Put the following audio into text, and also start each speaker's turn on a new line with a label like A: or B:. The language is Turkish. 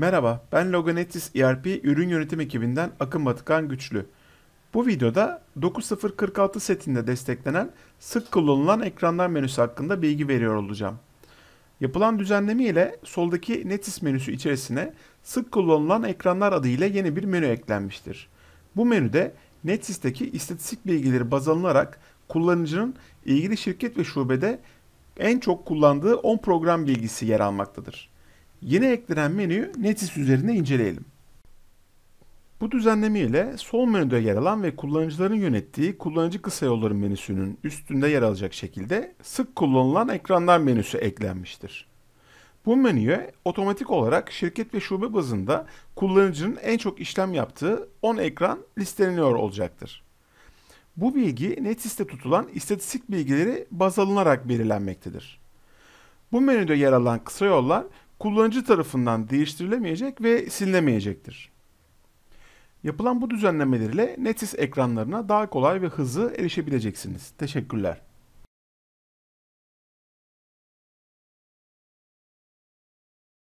A: Merhaba, ben Logonetis ERP ürün yönetim ekibinden Akın Batıkan Güçlü. Bu videoda 9046 setinde desteklenen sık kullanılan ekranlar menüsü hakkında bilgi veriyor olacağım. Yapılan düzenleme ile soldaki Netis menüsü içerisine sık kullanılan ekranlar adıyla yeni bir menü eklenmiştir. Bu menüde Netis'teki istatistik bilgileri baz alınarak kullanıcının ilgili şirket ve şubede en çok kullandığı 10 program bilgisi yer almaktadır. Yeni eklenen menüyü Netis üzerinde inceleyelim. Bu düzenleme ile sol menüde yer alan ve kullanıcıların yönettiği kullanıcı kısa yolları menüsünün üstünde yer alacak şekilde sık kullanılan ekranlar menüsü eklenmiştir. Bu menüye otomatik olarak şirket ve şube bazında kullanıcının en çok işlem yaptığı 10 ekran listeleniyor olacaktır. Bu bilgi Netis'te tutulan istatistik bilgileri baz alınarak belirlenmektedir. Bu menüde yer alan kısa yollar kullanıcı tarafından değiştirilemeyecek ve silinemeyecektir. Yapılan bu düzenlemelerle Netis ekranlarına daha kolay ve hızlı erişebileceksiniz. Teşekkürler.